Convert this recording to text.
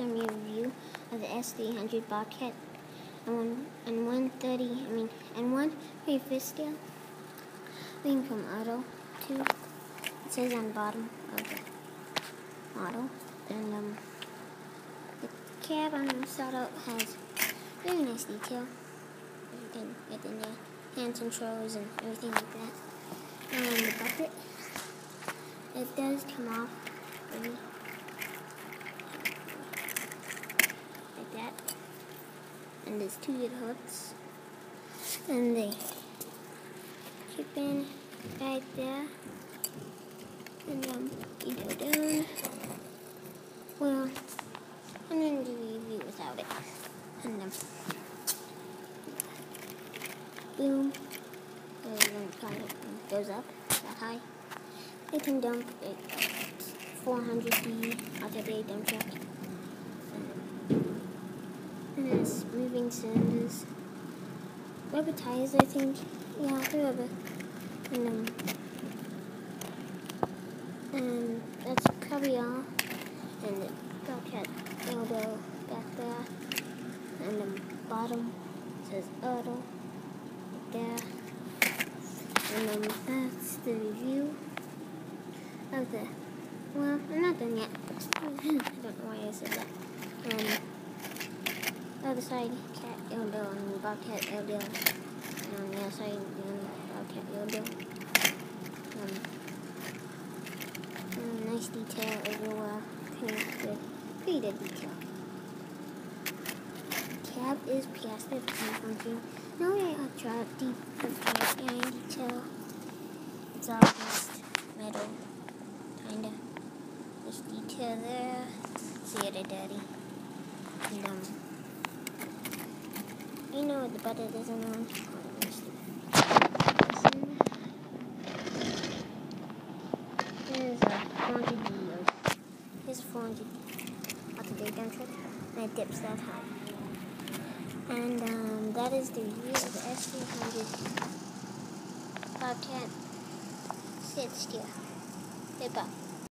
some review of the S300 Bobcat and one and 130. I mean, and one Fistia. Being from Auto 2. It says on the bottom of the model, and um, the cab on the saddle has very nice detail. Everything within there, hand controls and everything like that. And the bucket, it does come off really like that. And there's two good hooks. And they keep in right there. And um, you go down. Well, I'm going to do a review without it. And um, boom. It goes up that high. It can dump it 400 D after they dump truck. Moving cylinders. Rubber tires, I think. Yeah, they're rubber. And um, and that's caviar. And the Bobcat elbow back there. And the bottom says auto there. And um, that's the review of the. Well, I'm not done yet. I don't know why I said that. Um, other side, cat elbow and bobcat elbow. And on the other side, um, bobcat elbow. Um, nice detail everywhere. Pretty good, pretty good detail. Cab is piastre function. No way I'll drop deep bearing detail. It's all just metal, kinda. There's detail there. See it, daddy. And um, you know what the butter doesn't on. There's a 400 yield. Here's a 400 after they dump truck, and it dips that high. And um, that is the year of the S300 Bobcat skid steer. Goodbye.